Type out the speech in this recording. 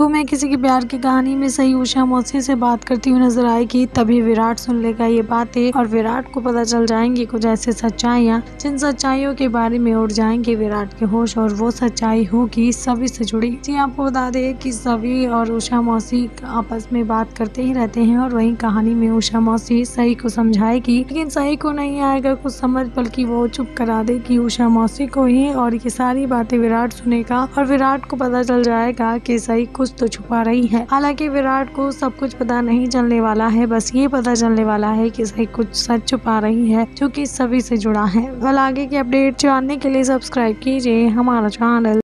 वो मैं किसी के प्यार की कहानी में सही उषा मौसी से बात करती हुई नज़र आएगी तभी विराट सुन लेगा ये बातें और विराट को पता चल जाएँगी कुछ ऐसे सच्चाइयाँ जिन सच्चाइयों के बारे में उड़ जाएँगे विराट के होश और वो सच्चाई होगी सभी से जुड़ी। जी आपको बता दें कि सभी और उषा मौसी आपस में बात करते ही रहते हैं और वही कहानी में उषा मौसी सही को समझाएगी। लेकिन सही को नहीं आएगा कुछ समझ, बल्कि वो चुप करा देगी उषा मौसी को ही और ये सारी बातें विराट सुनेगा और विराट को पता चल जाएगा की सही कुछ तो छुपा रही है। हालाँकि विराट को सब कुछ पता नहीं चलने वाला है, बस ये पता चलने वाला है कि सही कुछ सच छुपा रही है जो कि सभी से जुड़ा है। और आगे की अपडेट जानने के लिए सब्सक्राइब कीजिए हमारा चैनल